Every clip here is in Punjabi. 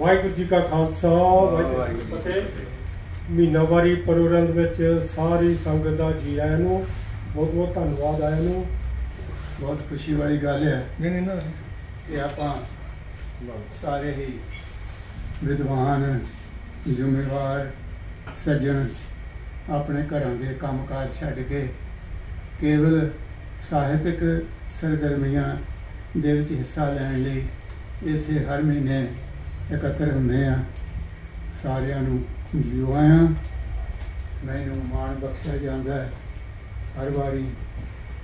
ਵਾਹਿਗੁਰੂ ਜੀ ਕਾ ਖਾਲਸਾ ਵਾਹਿਗੁਰੂ ਜੀ ਕੀ ਫਤਿਹ। ਮਹੀਨਾਵਾਰੀ ਪ੍ਰੋਗਰਾਮ ਵਿੱਚ ਸਾਰੀ ਸੰਗਤ ਦਾ ਜੀ ਆਇਆਂ ਨੂੰ ਬਹੁਤ ਬਹੁਤ ਧੰਨਵਾਦ ਆਇਆਂ ਨੂੰ। ਬਹੁਤ ਖੁਸ਼ੀ ਵਾਲੀ ਗੱਲ ਹੈ ਨਹੀਂ ਨਹੀਂ ਨਾ। ਕਿ ਆਪਾਂ ਸਾਰੇ ਹੀ ਵਿਦਵਾਨ ਜ਼ਿੰਮੇਵਾਰ ਸੱਜਣ ਆਪਣੇ ਘਰਾਂ ਦੇ ਕੰਮਕਾਜ ਛੱਡ ਕੇ ਕੇਵਲ ਸਾਹਿਤਕ ਸਰਗਰਮੀਆਂ ਦੇ ਵਿੱਚ ਹਿੱਸਾ ਲੈਣ ਲਈ ਇੱਥੇ ਹਰ ਮਹੀਨੇ ਇਕੱਤਰ ਹੁੰਦੇ ਆ, ਸਾਰਿਆਂ ਨੂੰ ਜਿਉ ਆਇਆਂ ਮੈਨੂੰ ਮਾਣ ਬਖਸ਼ਿਆ ਜਾਂਦਾ ਹੈ। ਹਰ ਵਾਰੀ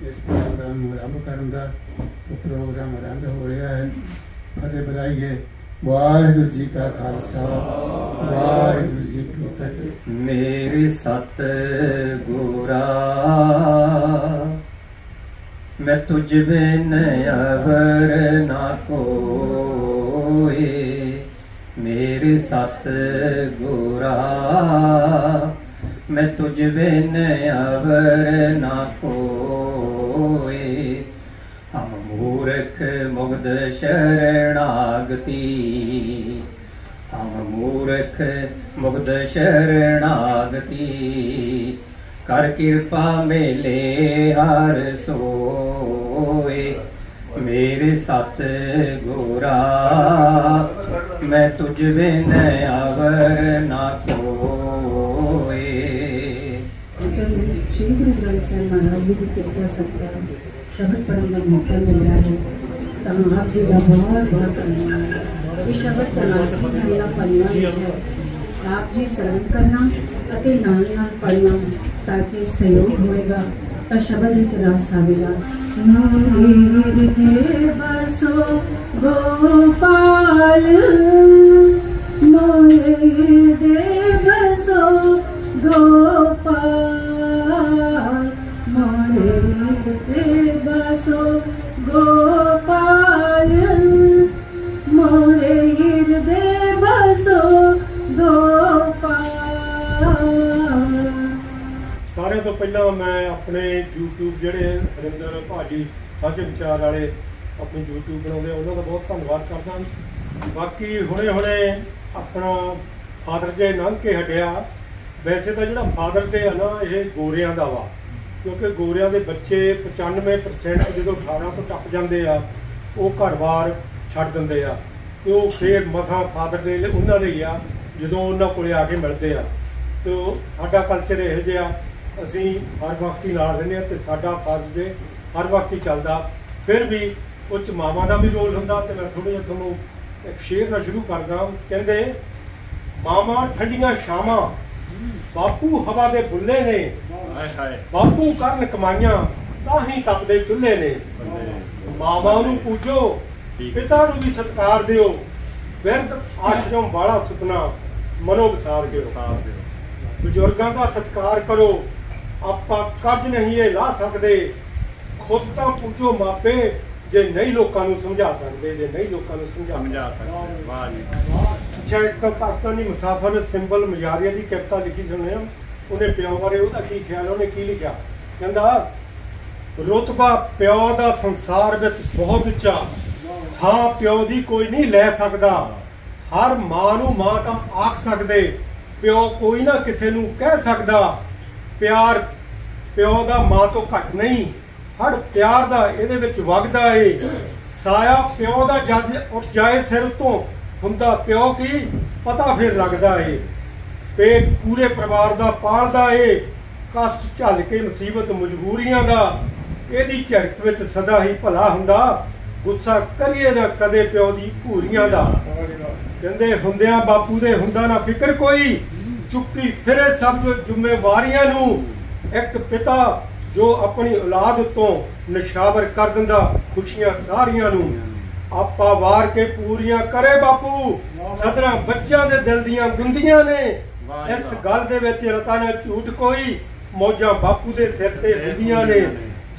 ਇਸ ਪ੍ਰੋਗਰਾਮ ਨੂੰ ਆਰੰਭ ਕਰਨ ਦਾ ਪ੍ਰੋਗਰਾਮ ਆਰੰਭ ਹੋ ਰਿਹਾ ਹੈ। ਫਤਿਹ ਬੁਲਾਈਏ ਵਾਹਿਗੁਰੂ ਜੀ ਕਾ ਖਾਲਸਾ। ਵਾਹਿਗੁਰੂ ਜੀ ਕੀ ਫਤਿਹ। ਮੇਰੇ ਸਤ ਗੁਰਾ ਮੈਂ ਤੁਝ ਬਿਨ ਅਵਰ ਨਾ ਕੋਏ ਮੇਰੇ ਸਤ ਗੁਰਾ ਮੈਂ ਤੁਝ ਬਿਨ ਅਵਰ ਨਾ ਕੋਏ। ਹਮ ਮੂਰਖ ਮੁਗਦ ਸ਼ਰਣਾਗਤੀ, ਹਮ ਮੂਰਖ ਮੁਗਧ ਸ਼ਰਣਾਗਤੀ। ਕਰ ਕਿਰਪਾ ਮੇਲੇ ਹਰ ਸੋਏ, ਮੇਰੇ ਸਤ ਗੋਰਾ ਮੈਂ ਤੁਝ ਬਿਨ ਅਵਰ ਨਾ ਕੋਏ। ਸ਼੍ਰੀ ਗੁਰੂ ਗ੍ਰੰਥ ਸਾਹਿਬ ਮਹਾਰਾਜ ਜੀ ਦੀ ਕਿਰਪਾ ਸਤਿਕਾਰ ਸ਼ਬਦ ਪੜ੍ਹਨ ਦਾ ਮੌਕਾ ਮਿਲਿਆ ਹੈ ਤਾਂ ਆਪ ਜੀ ਦਾ ਬਹੁਤ ਬਹੁਤ ਧੰਨਵਾਦ ਇਹ ਸ਼ਬਦ ਤਨਾਸੀ ਦੀਆਂ ਪੜ੍ਹਨਾ ਵਿੱਚ ਹੈ ਆਪ ਜੀ ਸਰਵ ਕਰਨਾ ਅਤੇ ਨਾਲ ਨਾਲ ਪੜ੍ਹਨਾ ਤਾਂ ਕਿ ਸਹਿਯੋਗ ਹੋਏਗਾ ਤਾਂ ਸ਼ਬਦ ਵਿੱਚ ਰਸ ਆਵੇਗਾ। Go. ਤੋਂ ਪਹਿਲਾਂ ਮੈਂ ਆਪਣੇ YouTube ਜਿਹੜੇ ਹਰਿੰਦਰ ਭਾਜੀ ਸਾਂਝੇ ਵਿਚਾਰ ਵਾਲੇ ਆਪਣੀ YouTube ਬਣਾਉਂਦੇ ਆ, ਉਹਨਾਂ ਦਾ ਬਹੁਤ ਧੰਨਵਾਦ ਕਰਦਾ ਬਾਕੀ ਹੁਣੇ ਹੁਣੇ ਆਪਣਾ ਫਾਦਰ ਡੇ ਲੰਘ ਕੇ ਹਟਿਆ ਵੈਸੇ ਤਾਂ ਜਿਹੜਾ ਫਾਦਰ ਡੇ ਆ ਨਾ ਇਹ ਗੋਰਿਆਂ ਦਾ ਵਾ। ਕਿਉਂਕਿ ਗੋਰਿਆਂ ਦੇ ਬੱਚੇ 95% ਜਦੋਂ 18 ਤੋਂ ਟੱਪ ਜਾਂਦੇ ਆ ਉਹ ਘਰ-ਬਾਰ ਛੱਡ ਦਿੰਦੇ ਆ। ਤੇ ਉਹ ਫੇਰ ਮਸਾਂ ਫਾਦਰ ਡੇ ਉਹਨਾਂ ਦੇ ਆ ਜਦੋਂ ਉਹਨਾਂ ਕੋਲੇ ਆ ਕੇ ਮਿਲਦੇ ਆ। ਤੇ ਸਾਡਾ ਕਲਚਰ ਇਹ ਜਿਹਾ ਅਸੀਂ ਹਰ ਵਕਤ ਹੀ ਨਾਲ ਰਹਿੰਦੇ ਆ ਤੇ ਸਾਡਾ ਫਰਜ਼ ਦੇ ਹਰ ਵਕਤ ਹੀ ਚੱਲਦਾ ਫਿਰ ਵੀ ਉਹ 'ਚ ਮਾਵਾਂ ਦਾ ਵੀ ਰੋਲ ਹੁੰਦਾ ਤੇ ਮੈਂ ਥੋੜਾ ਜਿਹਾ ਤੁਹਾਨੂੰ ਇੱਕ ਸ਼ੇਰ ਨਾਲ ਸ਼ੁਰੂ ਕਰਦਾ ਕਹਿੰਦੇ ਮਾਵਾਂ ਠੰਡੀਆਂ ਛਾਵਾਂ ਬਾਪੂ ਹਵਾ ਦੇ ਬੁੱਲੇ ਨੇ ਹਾਏ ਹਾਏ। ਬਾਪੂ ਕਰਨ ਕਮਾਈਆਂ ਤਾਂ ਹੀ ਤਪਦੇ ਚੁੱਲ੍ਹੇ ਨੇ। ਮਾਵਾਂ ਨੂੰ ਪੂਜੋ ਪਿਤਾ ਨੂੰ ਵੀ ਸਤਿਕਾਰ ਦਿਓ ਬਿਰਧ ਆਸ਼ਰਮ ਵਾਲਾ ਸੁਪਨਾ ਮਨੋ ਵਿਸਾਰ ਦਿਓ। ਬਜ਼ੁਰਗਾਂ ਦਾ ਸਤਿਕਾਰ ਕਰੋ ਆਪਾਂ ਕਰਜ਼ ਨਹੀਂ ਇਹ ਲਾ ਸਕਦੇ। ਖੁਦ ਤਾਂ ਪੂਜੋ ਮਾਪੇ ਜੇ ਨਹੀਂ ਲੋਕਾਂ ਨੂੰ ਸਮਝਾ ਸਕਦੇ ਜੇ ਨਹੀਂ ਲੋਕਾਂ ਨੂੰ ਸਮਝਾ ਸਮਝਾ ਸਕਦੇ। ਵਾਹ ਜੀ। ਅੱਛਾ ਇੱਕ ਪਾਕਿਸਤਾਨੀ ਮੁਸਾਫਰ ਸਿੰਬਲ ਮਜਾਰੀਆ ਦੀ ਕਵਿਤਾ ਲਿਖੀ ਸੁਣਿਆ ਉਹਨੇ ਪਿਓ ਬਾਰੇ ਉਹਦਾ ਕੀ ਖਿਆਲ ਉਹਨੇ ਕੀ ਲਿਖਿਆ? ਕਹਿੰਦਾ ਰੁਤਬਾ ਪਿਓ ਦਾ ਸੰਸਾਰ ਵਿੱਚ ਬਹੁਤ ਉੱਚਾ। ਥਾਂ ਪਿਓ ਦੀ ਕੋਈ ਨਹੀਂ ਲੈ ਸਕਦਾ। ਹਰ ਮਾਂ ਨੂੰ ਮਾਂ ਤਾਂ ਆਖ ਸਕਦੇ। ਪਿਓ ਕੋਈ ਨਾ ਕਿਸੇ ਨੂੰ ਕਹਿ ਸਕਦਾ। ਪਿਆਰ ਪਿਓ ਦਾ, ਮਾਂ ਤੋਂ ਘੱਟ ਨਹੀਂ। ਹਰ ਪਿਆਰ ਦਾ ਇਹਦੇ ਵਿੱਚ ਵਗਦਾ ਏ। ਸਾਇਆ ਪਿਓ ਦਾ ਜਦ ਉੱਠ ਜਾਏ ਸਿਰ ਤੋਂ ਹੁੰਦਾ ਪਿਓ ਕੀ? ਪਤਾ ਫਿਰ ਲੱਗਦਾ ਏ। ਪੇਟ ਪੂਰੇ ਪਰਿਵਾਰ ਦਾ ਪਾਲਦਾ ਏ। ਕਸ਼ਟ ਝੱਲ ਕੇ ਮੁਸੀਬਤ ਮਜਬੂਰੀਆਂ ਦਾ। ਇਹਦੀ ਝੜਕ ਵਿੱਚ ਸਦਾ ਹੀ ਭਲਾ ਹੁੰਦਾ। ਗੁੱਸਾ ਕਰੀਏ ਨਾ ਕਦੇ ਪਿਓ ਦੀ ਘੂਰੀਆਂ ਦਾ। ਕਹਿੰਦੇ ਹੁੰਦਿਆਂ ਬਾਪੂ ਦੇ ਹੁੰਦਾ ਨਾ ਫਿਕਰ ਕੋਈ। ਚੁੱਕੀ ਫਿਰੇ ਸਭ ਜ਼ਿੰਮੇਵਾਰੀਆਂ ਨੂੰ। ਇੱਕ ਪਿਤਾ ਜੋ ਆਪਣੀ ਔਲਾਦ ਉੱਤੋਂ ਨਿਸ਼ਾਵਰ ਕਰ ਦਿੰਦਾ ਖੁਸ਼ੀਆਂ ਸਾਰੀਆਂ ਨੂੰ। ਆਪਾ ਵਾਰ ਕੇ ਪੂਰੀਆਂ ਕਰੇ ਬਾਪੂ। ਸਦਰਾਂ ਬੱਚਿਆਂ ਦੇ ਦਿਲ ਦੀਆਂ ਗੁੰਦੀਆਂ ਨੇ। ਇਸ। ਗੱਲ ਦੇ ਵਿੱਚ ਰਤਾ ਨੇ ਝੂਠ ਕੋਈ ਮੌਜਾਂ ਬਾਪੂ ਦੇ ਸਿਰ ਤੇ ਹੁੰਦੀਆਂ ਨੇ।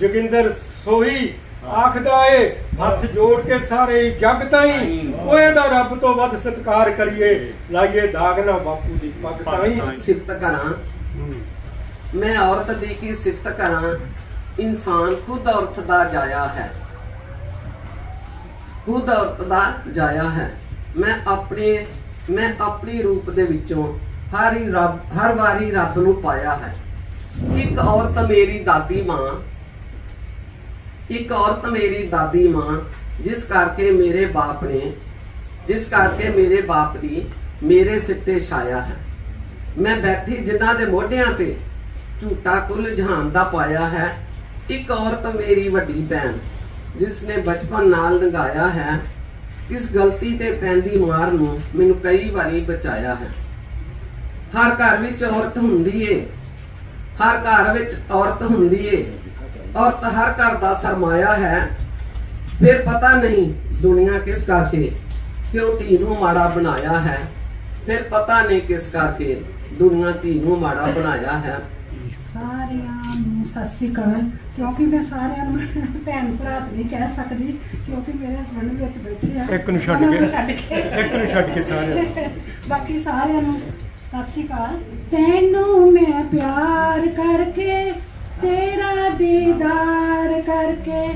ਜੋਗਿੰਦਰ ਸੋਹੀ ਆਖਦਾ ਏ ਹੱਥ ਜੋੜ ਕੇ ਸਾਰੇ ਜਗ ਤਾਈਂ। ਓਏ ਦਾ ਰੱਬ ਤੋਂ ਵੱਧ ਸਤਿਕਾਰ ਕਰੀਏ। ਲਾਈਏ ਦਾਗ ਨਾ ਬਾਪੂ ਦੀ ਪੱਗ ਤਾਈਂ। ਸਿਫਤ ਕਰਾਂ। ਮੈਂ ਔਰਤ ਦੀ ਕੀ ਸਿਫਤ ਕਰਾਂ? ਇਨਸਾਨ ਖੁਦ ਔਰਤ ਦਾ ਜਾਇਆ ਹੈ। ਖੁਦ ਔਰਤ ਦਾ ਜਾਇਆ ਹੈ। ਮੈਂ ਆਪਣੇ ਮੈਂ ਆਪਣੀ ਰੂਪ ਦੇ ਵਿੱਚੋਂ ਹਰ ਹੀ ਰੱਬ ਹਰ ਵਾਰੀ ਰੱਬ ਨੂੰ ਪਾਇਆ ਹੈ। ਇੱਕ ਔਰਤ ਮੇਰੀ ਦਾਦੀ ਮਾਂ ਇੱਕ ਔਰਤ ਮੇਰੀ ਦਾਦੀ ਮਾਂ, ਜਿਸ ਕਰਕੇ ਮੇਰੇ ਬਾਪ ਨੇ, ਜਿਸ ਕਰਕੇ ਮੇਰੇ ਬਾਪ ਦੀ ਮੇਰੇ ਸਿਰ ਛਾਇਆ ਹੈ। ਮੈਂ ਬੈਠੀ ਜਿਨ੍ਹਾਂ ਦੇ ਮੋਢਿਆਂ ਤੇ ਝੂਟਾ ਕੁੱਲ ਜਹਾਨ ਦਾ ਪਾਇਆ ਹੈ, ਇੱਕ ਔਰਤ ਮੇਰੀ ਵੱਡੀ ਭੈਣ, ਜਿਸ ਨੇ ਬਚਪਨ ਨਾਲ ਲੰਘਾਇਆ ਹੈ, ਇਸ ਗਲਤੀ ਤੇ ਪੈਂਦੀ ਮਾਰ ਨੂੰ ਮੈਨੂੰ ਕਈ ਵਾਰੀ ਬਚਾਇਆ ਹੈ। ਹਰ ਘਰ ਵਿੱਚ ਔਰਤ ਹੁੰਦੀ ਏ, ਹਰ ਘਰ ਵਿੱਚ ਔਰਤ ਹੁੰਦੀ ਏ ਔਰਤ ਹਰ ਘਰ ਦਾ ਸਰਮਾਇਆ ਹੈ। ਫਿਰ ਪਤਾ ਨਹੀਂ ਦੁਨੀਆ ਕਿਸ ਕਰਕੇ ਕਿਉਂ ਧੀ ਨੂੰ ਮਾੜਾ ਬਣਾਇਆ ਹੈ। ਫਿਰ ਪਤਾ ਨਹੀਂ ਕਿਸ ਕਰਕੇ ਦੁਨੀਆ ਧੀ ਨੂੰ ਮਾੜਾ ਬਣਾਇਆ ਹੈ। ਸਾਰਿਆਂ ਨੂੰ ਸਤਿ ਸ੍ਰੀ ਅਕਾਲ। ਕਿਉਂਕਿ ਮੈਂ ਸਾਰਿਆਂ ਨੂੰ ਭੈਣ ਭਰਾ ਤਾਂ ਨਹੀਂ ਕਹਿ ਸਕਦੀ ਕਿਉਂਕਿ ਮੇਰੇ ਹਸਬੰਡ ਵਿੱਚ ਬੈਠੇ ਆ। ਇੱਕ ਨੂੰ ਛੱਡ ਉਹਨਾਂ ਕੇ। ਛੱਡ ਕੇ। ਇੱਕ ਨੂੰ ਛੱਡ ਕੇ ਸਾਰਿਆਂ ਬਾਕੀ ਸਾਰਿਆਂ ਨੂੰ ਸਤਿ ਸ੍ਰੀ ਅਕਾਲ। ਤੈਨੂੰ ਮੈਂ ਪਿਆਰ ਕਰਕੇ ਤੇਰਾ ਦੀਦਾਰ ਕਰਕੇ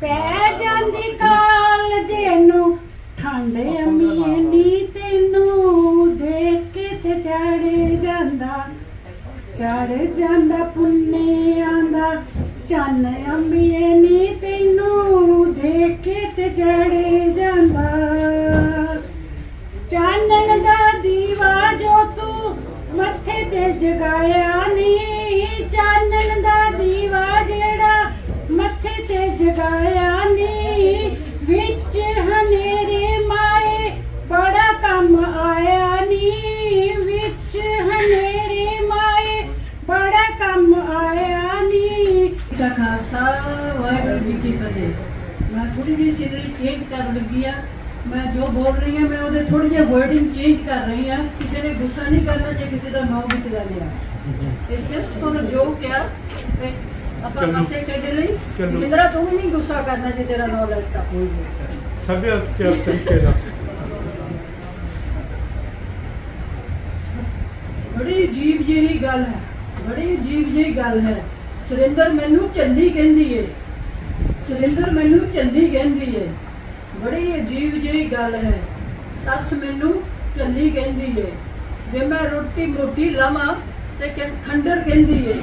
ਪੈ ਜਾਂਦੀ ਕਾਲ ਜਿਹਨੂੰ ਠੰਡ ਅੰਮੀਏ ਨੀ ਤੈਨੂੰ ਦੇਖ ਕੇ ਤੇ ਚੜ ਜਾਂਦਾ ਚੜ ਜਾਂਦਾ ਪੁੰਨਿਆਂ ਦਾ ਚੰਨ ਅੰਮੀਏ ਨੀ ਤੈਨੂੰ ਦੇਖ ਕੇ ਤੇ ਚੜ ਜਾਂਦਾ। ਚਾਨਣ ਦਾ ਦੀਵਾ ਜੋ ਤੂੰ ਮੱਥੇ ਤੇ ਜਗਾਇਆ ਨੀ ਚਾਨਣ ਦਾ ਦੀਵਾ ਜਿਹੜਾ ਮੱਥੇ ਤੇ ਜਗਾਇਆ ਨੀ। ਵਿੱਚ ਹਨੇਰੇ ਮਾਏ ਬੜਾ ਕੰਮ ਆਇਆ ਨੀ। ਵਿੱਚ ਹਨੇਰੇ ਮਾਏ ਬੜਾ ਕੰਮ ਆਇਆ ਨੀ। ਦਾ ਖਾਲਸਾ, ਵਾਹਿਗੁਰੂ ਜੀ ਕੀ ਫਤਿਹ। ਮੈਂ ਥੋੜੀ ਜਿਹੀ ਸਿਨਰੀ ਚੇਂਜ ਕਰਨ ਲੱਗੀ ਆ। ਮੈਂ ਜੋ ਬੋਲ ਰਹੀ ਹਾਂ ਮੈਂ ਉਹਦੇ ਥੋੜੀ ਜਿਹੀ ਵਰਡਿੰਗ ਚੇਂਜ ਕਰ ਰਹੀ ਹਾਂ। ਕਿਸੇ ਨੇ ਗੁੱਸਾ ਨਹੀਂ ਕਰਨਾ ਜੇ ਕਿਸੇ ਦਾ ਨਾਮ ਵਿੱਚ ਲੈ ਲਿਆ। ਇਟ ਜਸਟ ਫॉर ਜੋਕ ਆ ਆਪਾਂ। ਕਾਸੇ ਕਹਿੰਦੇ ਲਈ। ਜਿੰਦਰਾ ਤੂੰ ਵੀ ਨਹੀਂ ਗੁੱਸਾ ਕਰਨਾ ਜੇ ਤੇਰਾ ਨਾਮ ਲੈਤਾ ਸਭੇ ਅੱਛੇ ਤਰੀਕੇ ਨਾਲ। ਬੜੀ ਅਜੀਬ ਜਿਹੀ ਗੱਲ ਹੈ। ਬੜੀ ਅਜੀਬ ਜਿਹੀ ਗੱਲ ਹੈ। ਸੁਰਿੰਦਰ ਮੈਨੂੰ ਚੰਦੀ ਕਹਿੰਦੀ ਏ। ਸੁਰਿੰਦਰ ਮੈਨੂੰ ਚੰਦੀ ਕਹਿੰਦੀ ਏ। ਬੜੀ ਅਜੀਬ ਜਿਹੀ ਗੱਲ ਹੈ। ਸੱਸ ਮੈਨੂੰ ਚੰਦੀ ਕਹਿੰਦੀ ਏ, ਜੇ ਮੈਂ ਰੋਟੀ ਮੋਟੀ ਲਾਵਾਂ ਤੇ ਖੰਡਰ ਕਹਿੰਦੀ ਏ।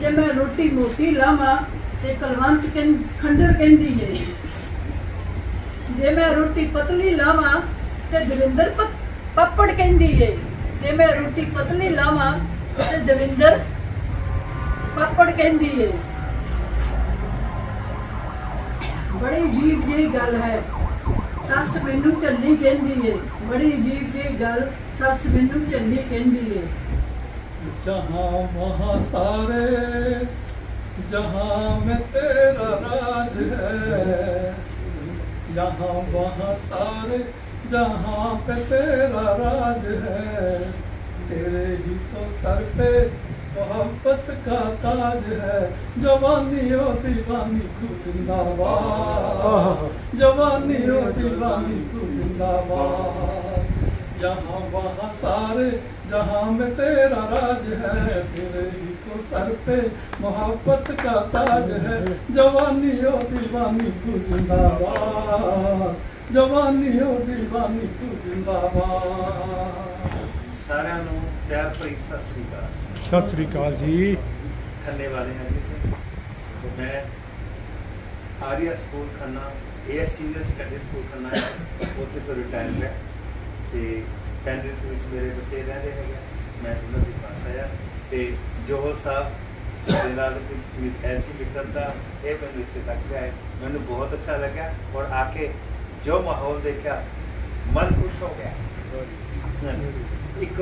ਜੇ ਮੈਂ ਰੋਟੀ ਮੋਟੀ ਲਾਵਾਂ ਤੇ ਕਲਵੰਤ ਕਹਿੰ- ਖੰਡਰ ਕਹਿੰਦੀ ਏ। ਜੇ ਮੈਂ ਰੋਟੀ ਪਤਲੀ ਲਾਵਾਂ ਤੇ ਦਵਿੰਦਰ ਪੱਪੜ ਕਹਿੰਦੀ ਏ। ਜੇ ਮੈਂ ਰੋਟੀ ਪਤਲੀ ਲਾਵਾਂ ਤੇ ਦਵਿੰਦਰ ਪੱਪੜ ਕਹਿੰਦੀ ਏ। ਬੜੀ ਅਜੀਬ ਜਿਹੀ ਗੱਲ ਹੈ। ਸੱਸ ਮੈਨੂੰ ਚੰਦੀ ਕਹਿੰਦੀ ਏ ਬੜੀ ਅਜੀਬ ਜਿਹੀ ਗੱਲ ਸੱਸ ਮੈਨੂੰ ਚੰਦੀ ਕਹਿੰਦੀ ਏ जहाँ वहाँ सारे जहाँ में तेरा राज है यहाँ वहाँ सारे जहाँ पे तेरा राज है तेरे ही तो सर पे मोहब्बत का ताज है जवानी ओ दीवानी तू जिंदाबाद जवानी ओ दीवानी तू जिंदाबाद यहाँ वहाँ सारे जहाँ में तेरा राज है तेरे ही तो सर पे मोहब्बत का ताज है जवानी ओ दीवानी तू जिंदाबाद जवानी ओ दीवानी तू जिंदाबाद ਸਾਰਿਆਂ ਨੂੰ ਪਿਆਰ ਭਰੀ ਸਤਿ ਸ੍ਰੀ ਅਕਾਲ ਸਤਿ ਸ੍ਰੀ ਅਕਾਲ ਜੀ। ਖੰਨੇ ਵਾਲੇ ਹਾਂ ਜੀ। ਤੇ ਮੈਂ Arya school Khanna A S senior secondary school Khanna ਹੈ ਉੱਥੇ ਤੋਂ ਰਿਟਾਇਰ ਹੋਇਆ ਤੇ ਪੈਂਡਲ ਦੇ ਵਿੱਚ ਮੇਰੇ ਬੱਚੇ ਰਹਿੰਦੇ ਹੈਗੇ। ਮੈਂ ਉਹਨਾਂ ਦੇ ਪਾਸ ਆਇਆ। ਤੇ ਜੋਹਲ ਸਾਹਿਬ ਦੇ ਨਾਲ ਕੋਈ ਐਸੀ ਮਿੱਤਰਤਾ ਇਹ ਮੈਨੂੰ ਇੱਥੇ ਤੱਕ ਲਿਆਏ। ਮੈਨੂੰ ਬਹੁਤ ਅੱਛਾ ਲੱਗਾ ਔਰ ਆ ਕੇ ਜੋ ਮਾਹੌਲ ਦੇਖਿਆ ਮਨ ਖੁਸ਼ ਹੋ ਗਿਆ। ਇੱਕ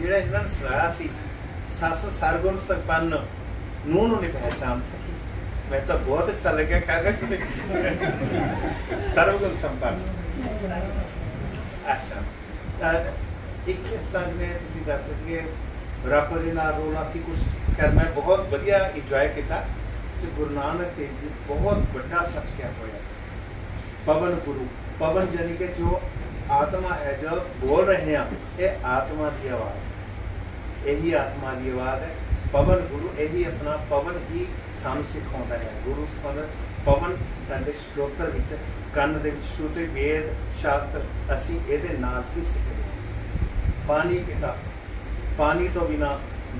ਜਿਹੜਾ ਇਹਨਾਂ ਨੇ ਸੁਣਾਇਆ ਸੀ, ਸੱਸ ਸਰਗੁਣ ਸੰਪੰਨ ਨੂੰ ਨੂੰ ਨਹੀਂ ਪਹਿਚਾਨ ਸਕੀ। ਮੈਂ ਤਾਂ ਬਹੁਤ ਅੱਛਾ ਲੱਗਿਆ ਕਹਾਂਗਾ ਕਿ ਸਰਗੁਣ ਸੰਪੰਨ। ਅੱਛਾ। ਇੱਕ ਇਸ ਤਰ੍ਹਾਂ ਜਿਵੇਂ ਤੁਸੀਂ ਦੱਸ ਸਕੇ ਰੱਬ ਦੇ ਨਾਲ ਰੋਣਾ ਸੀ ਕੁਝ ਕਰ ਮੈਂ ਬਹੁਤ ਵਧੀਆ ਇੰਜੋਏ ਕੀਤਾ ਤੇ ਗੁਰੂ ਨਾਨਕ ਦੇਵ ਜੀ ਬਹੁਤ ਵੱਡਾ ਸੱਚ ਕਿਹਾ ਹੋਇਆ। ਪਵਨ ਗੁਰੂ, ਪਵਨ ਜਾਨੀ ਕਿ ਜੋ ਆਤਮਾ ਹੈ, ਜੋ ਬੋਲ ਰਹੇ ਹਾਂ ਇਹ ਆਤਮਾ ਦੀ ਆਵਾਜ਼। ਇਹੀ ਆਤਮਾ ਦੀ ਆਵਾਜ਼ ਹੈ। ਪਵਨ ਗੁਰੂ ਇਹੀ ਆਪਣਾ ਪਵਨ ਹੀ ਸਾਨੂੰ ਸਿਖਾਉਂਦਾ ਹੈ। ਗੁਰੂ ਸਪੰਦਸ, ਪਵਨ ਸਾਡੇ ਸ਼ਲੋਤਰ ਵਿੱਚ ਕੰਨ ਦੇ ਵਿੱਚ ਸ਼ੁਤੇ ਵੇਦ, ਸ਼ਾਸਤਰ, ਅਸੀਂ ਇਹਦੇ ਨਾਲ ਹੀ ਸਿੱਖਦੇ ਹਾਂ। ਪਾਣੀ ਪਿਤਾ, ਪਾਣੀ ਤੋਂ ਬਿਨਾ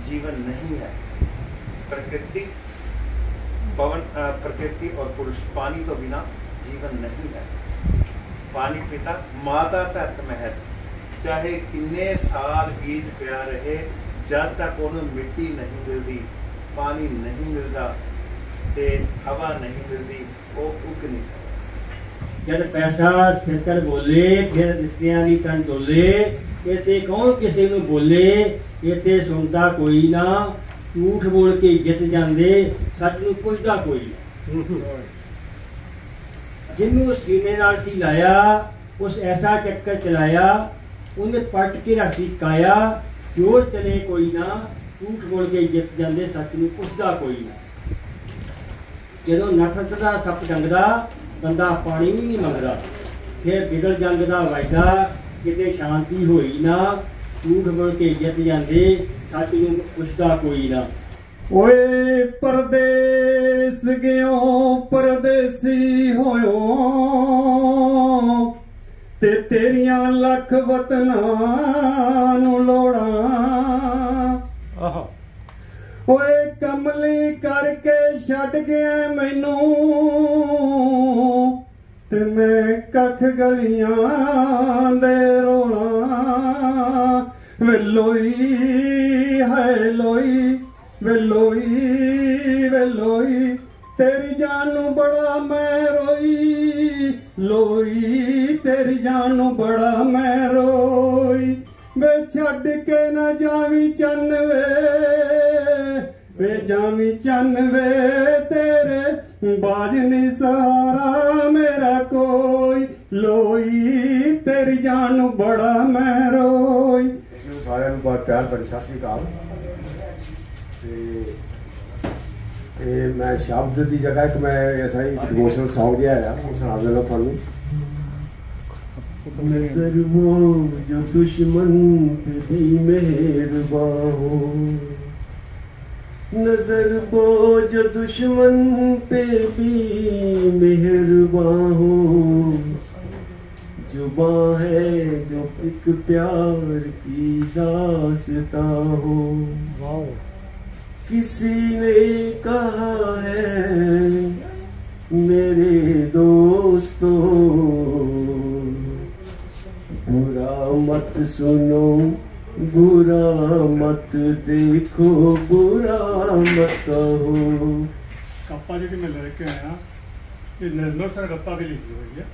ਜੀਵਨ ਨਹੀਂ ਹੈ। ਪ੍ਰਕਿਰਤੀ, ਪਵਨ ਪ੍ਰਕਿਰਤੀ ਔਰ ਪੁਰਸ਼ ਪਾਣੀ ਤੋਂ ਬਿਨਾ ਜੀਵਨ ਨਹੀਂ ਹੈ। ਪਾਣੀ ਪਿਤਾ, ਮਾਤਾ ਧਰਤ ਮਹਿਤ ਚਾਹੇ ਕਿੰਨੇ ਸਾਲ ਬੀਜ ਪਿਆ ਰਹੇ ਜਦ ਤੱਕ ਉਹਨੂੰ ਮਿੱਟੀ ਨਹੀਂ ਮਿਲਦੀ, ਪਾਣੀ ਨਹੀਂ ਮਿਲਦਾ ਤੇ ਹਵਾ ਨਹੀਂ ਮਿਲਦੀ, ਉਹ ਉੱਗ ਨਹੀਂ ਸਕਦਾ। ਜਦ ਪੈਸਾ ਸਿਰਕਰ ਬੋਲੇ, ਫਿਰ ਰਿਸ਼ਤਿਆਂ ਦੀ ਤਨ ਡੋਲੇ, ਇੱਥੇ ਕੌਣ ਕਿਸੇ ਨੂੰ ਬੋਲੇ? ਇੱਥੇ ਸੁਣਦਾ ਕੋਈ ਨਾ, ਝੂਠ ਬੋਲ ਕੇ ਜਿੱਤ ਜਾਂਦੇ, ਸੱਚ ਨੂੰ ਪੁੱਛਦਾ ਕੋਈ ਨਾ। ਜਿਹਨੂੰ ਸੀਨੇ ਨਾਲ ਸੀ ਲਾਇਆ, ਉਸ ਐਸਾ ਚੱਕਰ ਚਲਾਇਆ, ਉਹਨੇ ਪੱਟ ਕੇ ਰੱਖੀ ਕਾਇਆ ਜੋ ਚਲੇ ਕੋਈ ਨਾ, ਝੂਠ ਬੋਲ ਕੇ ਜਿੱਤ ਜਾਂਦੇ ਸੱਚ ਨੂੰ ਪੁੱਛਦਾ ਕੋਈ ਨਾ। ਜਦੋਂ ਨਫ਼ਰਤ ਦਾ ਸੱਪ ਡੰਗਦਾ ਬੰਦਾ ਪਾਣੀ ਵੀ ਨਹੀਂ ਮੰਗਦਾ। ਫਿਰ ਬਿਗੜ ਜੰਗ ਦਾ ਵਾਇਦਾ ਕਿਤੇ ਸ਼ਾਂਤੀ ਹੋਈ ਨਾ, ਝੂਠ ਬੋਲ ਕੇ ਜਿੱਤ ਜਾਂਦੇ, ਸੱਚ ਨੂੰ ਪੁੱਛਦਾ ਕੋਈ ਨਾ। ਓਏ ਪਰਦੇਸ ਗਿਓ, ਪਰਦੇਸੀ ਹੋਇਓ। ਤੇ ਤੇਰੀਆਂ ਲੱਖ ਵਤਨਾਂ ਨੂੰ ਲੋੜਾਂ ਓਏ ਕਮਲੀ ਕਰਕੇ ਛੱਡ ਗਿਆ ਮੈਨੂੰ ਤੇ ਮੈਂ ਕੱਖ ਗਲੀਆਂ ਦੇ ਰੋਣਾ ਵੇ ਲੋਈ ਹੈ ਲੋਈ ਵੇ ਲੋਈ ਵੇ ਲੋਈ ਤੇਰੀ ਜਾਨ ਨੂੰ ਬੜਾ ਮੈਂ ਰੋਈ। ਲੋਈ, ਤੇਰੀ ਜਾਨ ਨੂੰ ਬੜਾ ਮੈਂ ਰੋਈ। ਵੇ ਛੱਡ ਕੇ ਨਾ ਜਾਵੀਂ ਚੰਨ ਵੇ। ਵੇ ਜਾਮੀ ਚੰਨ ਵੇ ਤੇਰੇ ਬਾਜ ਨਹੀਂ ਸਾਰਾ ਮੇਰਾ ਕੋਈ ਲੋਈ ਤੇਰੀ ਜਾਨ ਨੂੰ ਬੜਾ ਮੈਂ ਰੋਈ। ਸਾਰਿਆਂ ਨੂੰ ਬਹੁਤ ਪਿਆਰ ਭਰੀ ਸਤਿ ਸ੍ਰੀ ਅਕਾਲ। ਤੇ ਇਹ ਮੈਂ ਸ਼ਬਦ ਦੀ ਜਗ੍ਹਾ ਇੱਕ ਮੈਂ ਐਸਾ ਹੀ ਡਿਵੋਸ਼ਨਲ ਸੌਂਗ ਜਿਹਾ ਆਇਆ ਉਹ ਸੁਣਾ ਦਿੰਦਾ ਤੁਹਾਨੂੰ। ਨਜ਼ਰ ਮੋ ਜੋ ਦੁਸ਼ਮਨ ਤੇ ਵੀ ਮਿਹਰਬਾਨ। ਹੋ नज़र जो दुश्मन पे भी मेहरबान। हो जुबां है जो एक प्यार की दासता हो। किसी ने कहा है मेरे दोस्तों बुरा मत सुनो। ਬੁਰਾ ਮਤ ਦੇਖੋ, ਬੁਰਾ ਮਤ ਕਹੋ। ਕੱਪਾ ਜਿਹੜੀ ਮੈਂ ਲੈ ਕੇ ਆਇਆ, ਇਹ ਨਿਰਮਲ ਸਰ ਕੱਪਾ ਦੀ ਲਿਖੀ ਹੋਈ ਹੈ।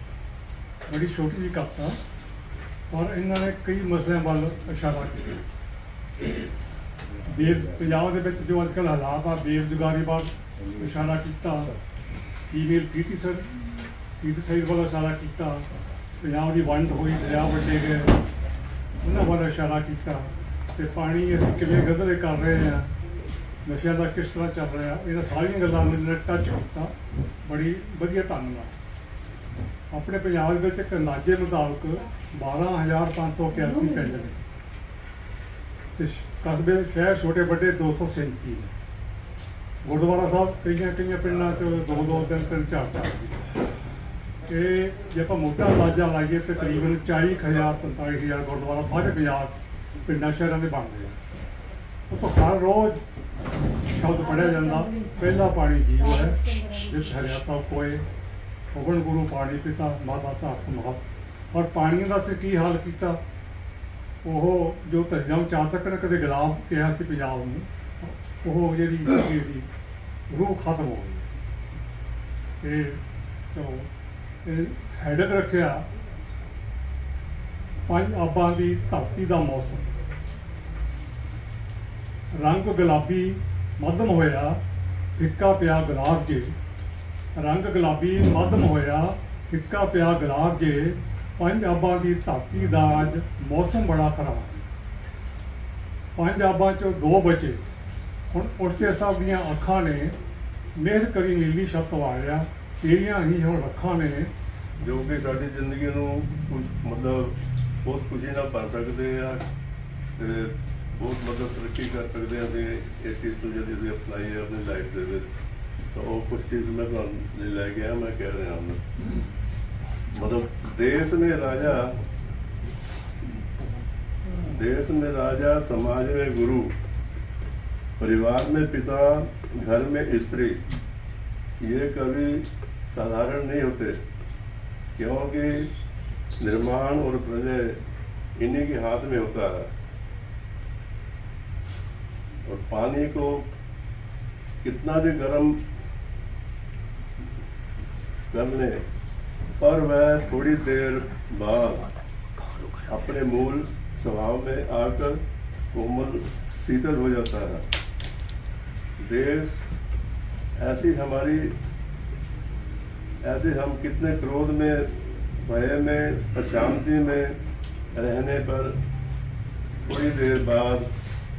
ਬੜੀ ਛੋਟੀ ਜਿਹੀ ਕੱਪ ਔਰ ਇਹਨਾਂ ਨੇ ਕਈ ਮਸਲਿਆਂ ਵੱਲ ਇਸ਼ਾਰਾ ਕੀਤਾ। ਬੇਰ ਪੰਜਾਬ ਦੇ ਵਿੱਚ ਜੋ ਅੱਜ ਅੱਜਕੱਲ ਹਾਲਾਤ ਆ, ਬੇਰੁਜ਼ਗਾਰੀ ਵੱਲ ਇਸ਼ਾਰਾ ਕੀਤਾ। Female PT sir PT sir ਵੱਲ ਇਸ਼ਾਰਾ ਕੀਤਾ। ਪੰਜਾਬ ਦੀ ਵੰਡ ਹੋਈ, ਪੰਜਾਬ ਵੱਡੇ ਗਏ। ਉਹਨਾਂ ਵੱਲ ਇਸ਼ਾਰਾ ਕੀਤਾ ਤੇ ਪਾਣੀ ਅਸੀਂ ਕਿਵੇਂ ਗੰਧਲੇ ਕਰ ਰਹੇ ਆ ਨਸ਼ਿਆਂ ਦਾ ਕਿਸ ਤਰ੍ਹਾਂ ਚੱਲ ਰਿਹਾ, ਇਹਨਾਂ ਸਾਰੀਆਂ ਗੱਲਾਂ ਨੂੰ ਇਹਨੇ ਟੱਚ ਕੀਤਾ। ਬੜੀ ਵਧੀਆ ਢੰਗ ਨਾਲ ਆਪਣੇ ਪੰਜਾਬ ਵਿੱਚ ਇੱਕ ਅੰਦਾਜ਼ੇ ਮੁਤਾਬਕ 12581 ਪਿੰਡ ਨੇ। ਤੇ ਕਸਬੇ ਸ਼ਹਿਰ ਛੋਟੇ ਵੱਡੇ 237 ਨੇ। ਗੁਰਦੁਆਰਾ ਸਾਹਿਬ ਕਈਆਂ ਕਈਆਂ ਪਿੰਡਾਂ 'ਚ ਦੋ ਦੋ ਤਿੰਨ ਤਿੰਨ ਚਾਰ ਚਾਰ ਨੇ। ਇਹ ਜੇ ਆਪਾਂ ਮੋਟਾ ਅੰਦਾਜ਼ਾ ਲਾਈਏ ਤੇ ਤਕਰੀਬਨ 40000 45000 ਗੁਰਦੁਆਰਾ ਸਾਰੇ ਪੰਜਾਬ 'ਚ ਪਿੰਡਾਂ, ਸ਼ਹਿਰਾਂ ਦੇ ਬਣਦੇ ਆ। ਉਹ ਹਰ ਰੋਜ਼ ਸ਼ਬਦ ਪੜਿਆ ਜਾਂਦਾ। ਪਹਿਲਾ ਪਾਣੀ ਜੀਵ ਹੈ, ਜਿਸ ਹਰਿਆ ਸਭ ਕੋਏ। ਪਵਨ ਗੁਰੂ ਪਾਣੀ ਪਿਤਾ, ਮਾਤਾ ਸਾਥ ਮਹਤ ਔਰ ਪਾਣੀ ਦਾ ਤੇ ਕੀ ਹਾਲ ਕੀਤਾ? ਉਹ ਜੋ ਤਰਜਮ ਚਾਹ ਸਕਣ ਕਦੇ ਗੁਲਾਬ ਕਿਹਾ ਸੀ ਪੰਜਾਬ ਨੂੰ, ਉਹ ਜਿਹੜੀ ਸੀ ਦੀ ਰੂਹ ਖਤਮ ਹੋ ਗਈ। ਇਹ ਚਲੋ ਇਹ ਹੈਡਕ ਰੱਖਿਆ। ਪੰਜ ਆਬਾਂ ਦੀ ਧਰਤੀ ਦਾ ਮੌਸਮ। ਰੰਗ ਗੁਲਾਬੀ ਮੱਧਮ ਹੋਇਆ, ਫਿੱਕਾ ਪਿਆ ਗੁਲਾਬ ਜੇ। ਰੰਗ ਗੁਲਾਬੀ ਮੱਧਮ ਹੋਇਆ, ਫਿੱਕਾ ਪਿਆ ਗੁਲਾਬ ਜੇ। ਪੰਜ ਆਬਾਂ ਦੀ ਧਰਤੀ ਦਾ ਅੱਜ ਮੌਸਮ ਬੜਾ ਖਰਾਬ। ਪੰਜ ਆਬਾਂ ਚੋਂ ਦੋ ਬਚੇ। ਹੁਣ ਉਸਤੇ ਸਾਹਿਬ ਦੀਆਂ ਅੱਖਾਂ ਨੇ ਮਿਹਰ ਕਰੀ ਨੀਲੀ ਛੱਤ ਵਾਲਿਆ। ਤੇਰੀਆਂ ਹੀ ਹੁਣ ਅੱਖਾਂ ਨੇ ਜੋ ਕਿ ਸਾਡੀ ਜ਼ਿੰਦਗੀ ਨੂੰ ਕੁਝ ਮਤਲਬ ਬਹੁਤ ਖੁਸ਼ੀ ਨਾਲ ਭਰ ਸਕਦੇ ਆ ਤੇ ਬਹੁਤ ਮਤਲਬ ਤਰੱਕੀ ਕਰ ਸਕਦੇ ਆ ਤੇ ਇਹ ਚੀਜ਼ ਨੂੰ ਜਦ ਅਸੀਂ ਅਪਲਾਈ ਆਪਣੀ ਲਾਈਫ ਦੇ ਵਿੱਚ ਕੁਝ ਚੀਜ਼ ਮੈਂ ਤੁਹਾਨੂੰ ਲਈ ਲੈ ਗਿਆ ਮੈਂ ਕਹਿ ਰਿਹਾ ਹਾਂ मतलब देश में राजा देश में राजा समाज में गुरु परिवार में पिता घर में स्त्री ये कभी साधारण नहीं होते क्योंकि निर्माण और प्रलय इन्हीं के हाथ में होता है और पानी को कितना भी गर्म कर पर वह थोड़ी देर बाद अपने मूल स्वभाव में आकर कोमल शीतल हो जाता है देश ऐसी हमारी ऐसे हम कितने क्रोध में भय में अशांति में रहने पर थोड़ी देर बाद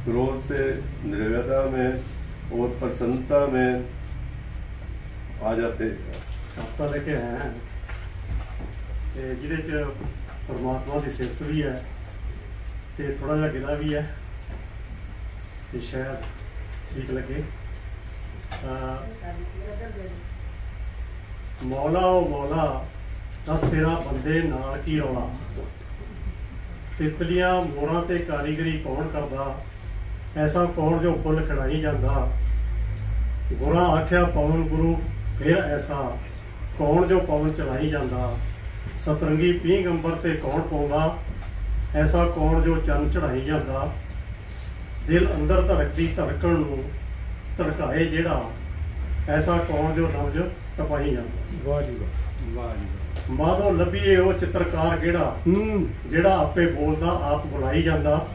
क्रोध से निर्भयता में और प्रसन्नता में आ जाते हैं ਹਫਤਾ ਲੈ ਕੇ ਆਇਆ ਹਾਂ ਤੇ ਜਿਹਦੇ ਚ ਪਰਮਾਤਮਾ ਦੀ ਸਿਫਤ ਵੀ ਹੈ ਤੇ ਥੋੜਾ ਜਿਹਾ ਗਿਲਾ ਵੀ ਹੈ ਤੇ ਸ਼ਾਇਦ ਠੀਕ ਲੱਗੇ ਅਹ ਮੌਲਾ ਓ ਮੌਲਾ, ਦਸ ਤੇਰਾ ਬੰਦੇ ਨਾਲ ਕੀ ਰੌਲਾ? ਤਿਤਲੀਆਂ ਮੋਰਾਂ ਤੇ ਕਾਰੀਗਰੀ ਕੌਣ ਕਰਦਾ? ਐਸਾ ਕੌਣ ਜੋ ਫੁੱਲ ਖਿੜਾਈ ਜਾਂਦਾ? ਗੁਰਾ ਆਖਿਆ ਪਵਨ ਗੁਰੂ, ਫਿਰ ਐਸਾ ਕੌਣ ਜੋ ਪਵਨ ਚਲਾਈ ਜਾਂਦਾ? ਸਤਰੰਗੀ ਪੀਂਘ ਅੰਬਰ ਤੇ ਕੌਣ ਪਾਉਂਦਾ? ਐਸਾ ਕੌਣ ਜੋ ਚੰਨ ਚੜਾਈ ਜਾਂਦਾ? ਦਿਲ ਅੰਦਰ ਧੜਕਦੀ ਧੜਕਣ ਨੂੰ ਧੜਕਾਏ ਜਿਹੜਾ? ਐਸਾ ਕੌਣ ਜੋ ਨਬਜ ਜਾਂਦਾ ਵਾਹ ਜੀ ਵਾਹ ਵਾਹ ਜੀ। ਮਾਧੋ ਲੱਭੀਏ ਉਹ ਚਿੱਤਰਕਾਰ ਕਿਹੜਾ? ਜਿਹੜਾ ਆਪੇ ਬੋਲਦਾ ਆਪ ਬੁਲਾਈ ਜਾਂਦਾ।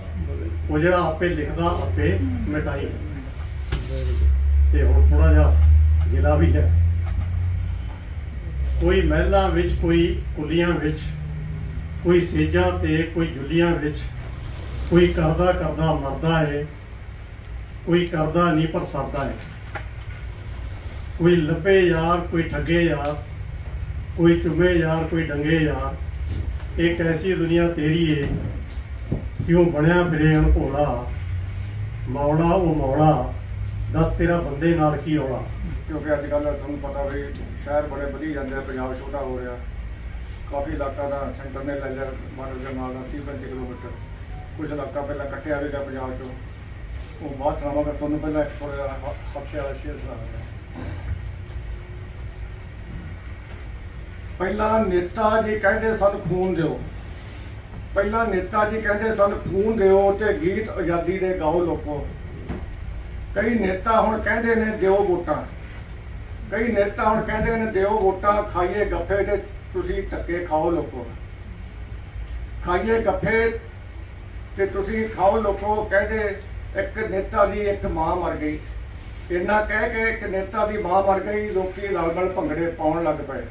ਉਹ ਜਿਹੜਾ ਆਪੇ ਲਿਖਦਾ ਆਪੇ ਮਿਟਾਈ। ਤੇ ਹੁਣ ਥੋੜਾ ਜਿਹਾ ਗਿਲਾ ਵੀ ਹੈ। ਕੋਈ ਮਹਿਲਾਂ ਵਿੱਚ ਕੋਈ ਕੁਲੀਆਂ ਵਿੱਚ ਕੋਈ ਸੇਜਾਂ ਤੇ ਕੋਈ ਜੁਲੀਆਂ ਵਿੱਚ ਕੋਈ ਕਰਦਾ ਕਰਦਾ ਮਰਦਾ ਹੈ ਕੋਈ ਕਰਦਾ ਨਹੀਂ ਪਰ ਸਰਦਾ ਹੈ। ਕੋਈ ਲੱਭੇ ਯਾਰ, ਕੋਈ ਠੱਗੇ ਯਾਰ, ਕੋਈ ਚੁੰਮੇ ਯਾਰ, ਕੋਈ ਡੰਗੇ ਯਾਰ। ਇੱਕ ਐਸੀ ਦੁਨੀਆ ਤੇਰੀ ਏ? ਕਿਉਂ ਬਣਿਆ ਫਿਰੇ ਅਣਭੋਲਾ ਮੌਲਾ ਉਹ ਮੌਲਾ ਦੱਸ ਤੇਰਾ ਬੰਦੇ ਨਾਲ ਕੀ ਔਲਾ? ਕਿਉਂਕਿ ਅੱਜ ਕੱਲ੍ਹ ਤੁਹਾਨੂੰ ਪਤਾ ਵੀ ਸ਼ਹਿਰ ਬੜੇ ਵਧੀ ਜਾਂਦੇ ਆ, ਪੰਜਾਬ ਛੋਟਾ ਹੋ ਰਿਹਾ। ਕਾਫੀ ਇਲਾਕਾ ਦਾ ਸੈਂਟਰ ਨੇ ਲੈ ਲਿਆ, ਬਾਰਡਰ ਦੇ ਨਾਲ 30 35 ਕਿਲੋਮੀਟਰ। ਕੁਝ ਇਲਾਕਾ ਪਹਿਲਾਂ ਕੱਟਿਆ ਵੀ ਗਿਆ ਪੰਜਾਬ ਚੋਂ। ਉਹ ਬਾਅਦ ਸੁਣਾਵਾਂਗਾ, ਤੁਹਾਨੂੰ ਪਹਿਲਾਂ ਇੱਕ ਥੋੜਾ ਹਾਸੇ ਵਾਲਾ ਸ਼ੇਰ ਸੁਣਾਵਾਂਗਾ। ਪਹਿਲਾਂ ਨੇਤਾ ਜੀ ਕਹਿੰਦੇ ਸਨ, ਖੂਨ ਦਿਓ। ਪਹਿਲਾਂ ਨੇਤਾ ਜੀ ਕਹਿੰਦੇ ਸਨ, ਖੂਨ ਦਿਓ ਤੇ ਗੀਤ ਆਜ਼ਾਦੀ ਦੇ ਗਾਓ ਲੋਕੋ। ਕਈ ਨੇਤਾ ਹੁਣ ਕਹਿੰਦੇ ਨੇ, ਦਿਓ ਵੋਟਾਂ। ਕਈ ਨੇਤਾ ਹੁਣ ਕਹਿੰਦੇ ਨੇ, ਦਿਓ ਵੋਟਾਂ, ਖਾਈਏ ਗੱਫੇ ਤੇ ਤੁਸੀਂ ਧੱਕੇ ਖਾਓ ਲੋਕੋ। ਖਾਈਏ ਗੱਫੇ ਤੇ ਤੁਸੀਂ ਖਾਓ ਲੋਕੋ, ਕਹਿੰਦੇ ਇੱਕ ਨੇਤਾ ਦੀ ਇੱਕ ਮਾਂ ਮਰ ਗਈ। ਇੰਨਾ ਕਹਿ ਕੇ ਇੱਕ ਨੇਤਾ ਦੀ ਮਾਂ ਮਰ ਗਈ, ਲੋਕੀ ਰਲ ਰਲ ਭੰਗੜੇ ਪਾਉਣ ਲੱਗ ਪਏ।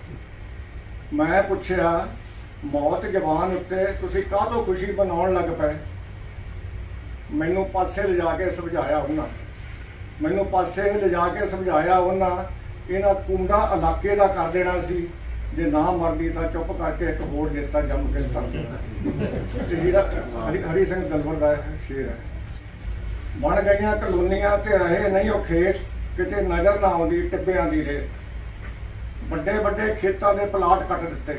ਮੈਂ ਪੁੱਛਿਆ, ਮੌਤ ਜਵਾਨ ਉੱਤੇ ਤੁਸੀਂ ਕਾਹਤੋਂ ਖੁਸ਼ੀ ਬਣਾਉਣ ਲੱਗ ਪਏ? ਮੈਨੂੰ ਪਾਸੇ ਲਿਜਾ ਕੇ ਸਮਝਾਇਆ ਉਹਨਾਂ। ਮੈਨੂੰ ਪਾਸੇ ਲਿਜਾ ਕੇ ਸਮਝਾਇਆ ਉਹਨਾਂ, ਇਹਨਾਂ ਕੁੰਡਾ ਇਲਾਕੇ ਦਾ ਕਰ ਦੇਣਾ ਸੀ। ਜੇ ਨਾ ਮਰਦੀ ਤਾਂ ਚੁੱਪ ਕਰਕੇ ਇੱਕ ਹੋਰ ਦਿੱਤਾ ਜੰਮ ਕੇ ਤਰ ਜਿਹੜਾ ਹਰੀ ਹਰੀ ਸਿੰਘ ਦਲਵਰ ਦਾ ਸ਼ੇਰ ਹੈ। ਬਣ ਗਈਆਂ ਕਲੋਨੀਆਂ ਤੇ ਰਹੇ ਨਹੀਂ ਉਹ ਖੇਤ, ਕਿਤੇ ਨਜ਼ਰ ਨਾ ਆਉਂਦੀ ਟਿੱਬਿਆਂ ਦੀ ਰੇਤ। ਵੱਡੇ ਵੱਡੇ ਖੇਤਾਂ ਦੇ ਪਲਾਟ ਕੱਟ ਦਿੱਤੇ।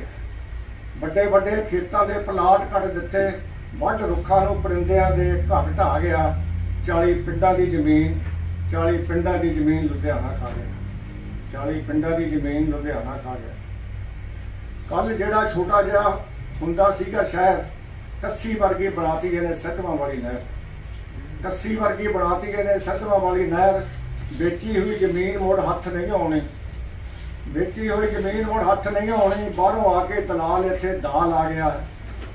ਵੱਡੇ ਵੱਡੇ ਖੇਤਾਂ ਦੇ ਪਲਾਟ ਕੱਟ ਦਿੱਤੇ। ਵੱਡ ਰੁੱਖਾਂ ਨੂੰ ਪਰਿੰਦਿਆਂ ਦੇ ਘਰ ਢਾ ਗਿਆ। 40 ਪਿੰਡਾਂ ਦੀ ਜ਼ਮੀਨ 40 ਪਿੰਡਾਂ ਦੀ ਜ਼ਮੀਨ ਲੁਧਿਆਣਾ ਖਾ ਗਿਆ। 40 ਪਿੰਡਾਂ ਦੀ ਜ਼ਮੀਨ ਲੁਧਿਆਣਾ ਖਾ ਗਿਆ। ਕੱਲ ਜਿਹੜਾ ਛੋਟਾ ਜਿਹਾ ਹੁੰਦਾ ਸੀਗਾ ਸ਼ਹਿਰ, ਕੱਸੀ ਵਰਗੀ ਬਣਾਤੀ ਇਹਨੇ ਸੱਤਵਾਂ ਵਾਲੀ ਨਹਿਰ। ਕੱਸੀ ਵਰਗੀ ਬਣਾਤੀ ਇਹਨੇ ਸੱਤਵਾਂ ਵਾਲੀ ਨਹਿਰ। ਵੇਚੀ ਹੋਈ ਜ਼ਮੀਨ ਮੋੜ ਹੱਥ ਨਹੀਂ ਆਉਣੀ। ਵੇਚੀ ਹੋਈ ਜ਼ਮੀਨ ਹੁਣ ਹੱਥ ਨਹੀਂ ਆਉਣੀ ਬਾਹਰੋਂ ਆ ਕੇ ਦਲਾਲ ਇੱਥੇ ਦਾਲ ਆ ਗਿਆ।